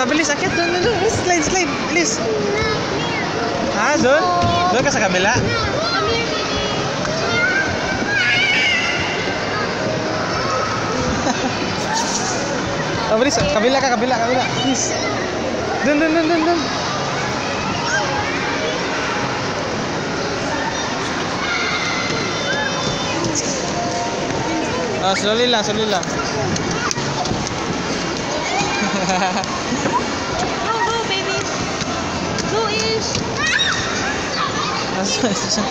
Ah, bilis, akit. Doon, doon, doon. Slide, slide. Bilis. Ah, doon? Doon ka sa kabila? Ah, bilis. Kabila ka, kabila, kabila. Bilis. Doon, doon, doon, doon, doon. Ah, slowly lang, slowly lang. eso.